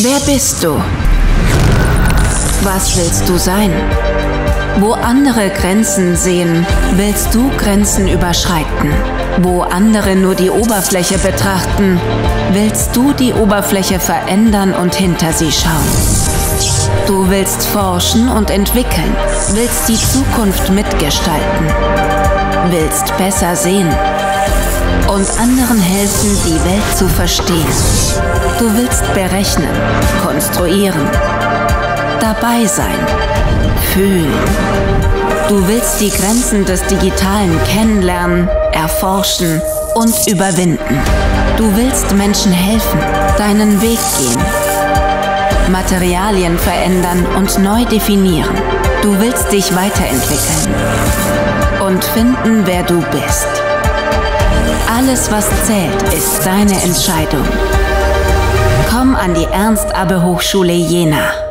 Wer bist du? Was willst du sein? Wo andere Grenzen sehen, willst du Grenzen überschreiten. Wo andere nur die Oberfläche betrachten, willst du die Oberfläche verändern und hinter sie schauen. Du willst forschen und entwickeln, willst die Zukunft mitgestalten, willst besser sehen und anderen helfen, die Welt zu verstehen. Du willst berechnen, konstruieren, dabei sein, fühlen. Du willst die Grenzen des Digitalen kennenlernen, erforschen und überwinden. Du willst Menschen helfen, deinen Weg gehen, Materialien verändern und neu definieren. Du willst dich weiterentwickeln und finden, wer du bist. Alles, was zählt, ist deine Entscheidung. Komm an die Ernst-Abbe-Hochschule Jena.